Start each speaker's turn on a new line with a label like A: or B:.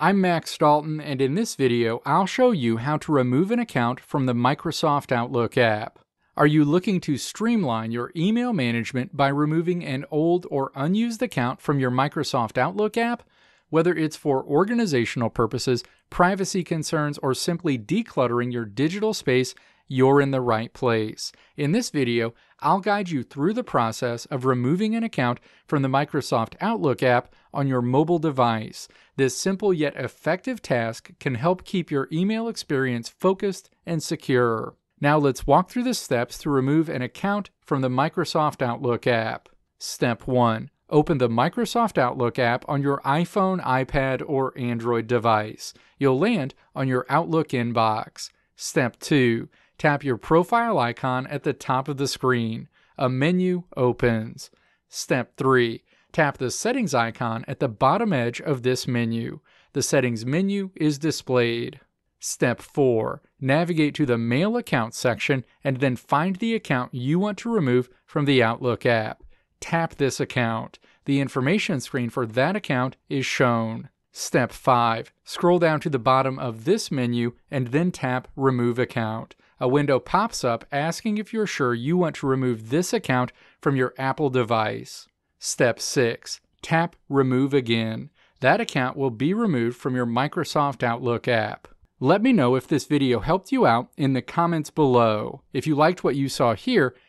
A: I'm Max Dalton, and in this video, I'll show you how to remove an account from the Microsoft Outlook app. Are you looking to streamline your email management by removing an old or unused account from your Microsoft Outlook app? Whether it's for organizational purposes, privacy concerns, or simply decluttering your digital space, you're in the right place. In this video, I'll guide you through the process of removing an account from the Microsoft Outlook app on your mobile device. This simple yet effective task can help keep your email experience focused and secure. Now let's walk through the steps to remove an account from the Microsoft Outlook app. Step 1. Open the Microsoft Outlook app on your iPhone, iPad, or Android device. You'll land on your Outlook inbox. Step 2. Tap your profile icon at the top of the screen. A menu opens. Step 3. Tap the settings icon at the bottom edge of this menu. The settings menu is displayed. Step 4. Navigate to the Mail Account section and then find the account you want to remove from the Outlook app. Tap this account. The information screen for that account is shown. Step 5. Scroll down to the bottom of this menu and then tap Remove Account. A window pops up asking if you're sure you want to remove this account from your Apple device. Step 6. Tap Remove Again. That account will be removed from your Microsoft Outlook app. Let me know if this video helped you out in the comments below. If you liked what you saw here,